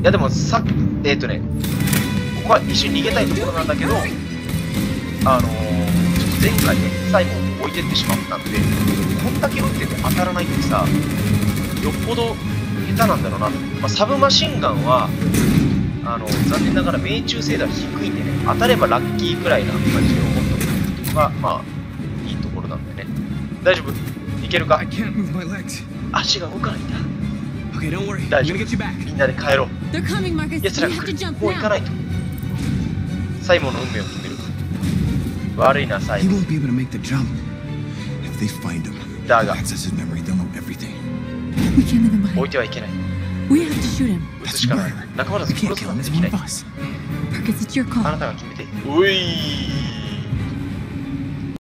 いやでもさえっ、とねここは一瞬逃げたいところなんだけどあのー、ちょっと前回ねサイモンを置いてってしまったんでこんだけ撃ってて当たらないってさよっぽど下手なんだろうな、まあ、サブマシンガンはあの残念ながら命中精度は低いんでね当たればラッキーくらいな感じで思っておくのがまあいいところなんでね。大丈夫？いけるか？足が動かないんだ大丈夫みんなで帰ろういやつらがもう行かないとサイの運命を決める悪いなサイだが置いてはいけない撃つしかない仲間だと殺すできないあなたが決めてー